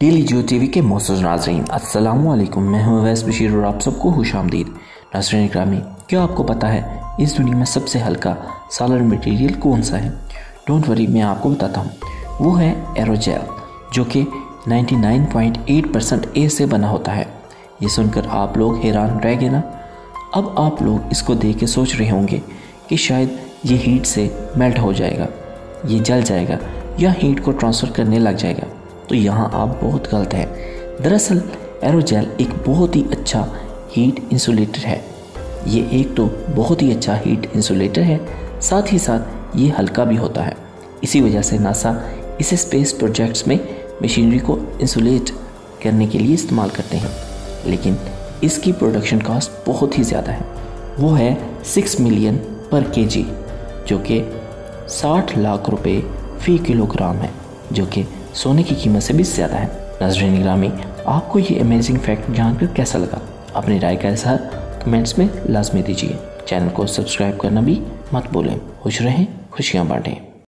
Daily Jio T V के मोसज नाजरीन वालेकुम मैं हूँ अवैस बशीर और आप सबको खुश आमदीद। नाजरीन ग्रामी क्या आपको पता है इस दुनिया में सबसे हल्का सालर मटेरियल कौन सा है? डोंट वरी मैं आपको बताता हूँ। वो है एरोजेल जो कि 99.8 परसेंट ए से बना होता है। ये सुनकर आप लोग हैरान रह गए ना? अब आप लोग इसको देख के सोच रहे होंगे कि शायद ये हीट से मेल्ट हो जाएगा, ये जल जाएगा या हीट को ट्रांसफ़र करने लग जाएगा। तो यहाँ आप बहुत गलत हैं। दरअसल, एरोजेल एक बहुत ही अच्छा हीट इंसुलेटर है। ये एक तो बहुत ही अच्छा हीट इंसुलेटर है, साथ ही साथ ये हल्का भी होता है। इसी वजह से नासा इसे स्पेस प्रोजेक्ट्स में मशीनरी को इंसुलेट करने के लिए इस्तेमाल करते हैं। लेकिन इसकी प्रोडक्शन कॉस्ट बहुत ही ज़्यादा है। वो है सिक्स मिलियन पर केजी, जो कि साठ लाख रुपए फ़ी किलोग्राम है, जो कि सोने की कीमत से भी ज़्यादा है। नज़र ग्रामी आपको ये अमेजिंग फैक्ट जानकर कैसा लगा? अपनी राय का इजहार कमेंट्स में लाजमी दीजिए। चैनल को सब्सक्राइब करना भी मत भूलें। खुश रहें, खुशियाँ बांटें।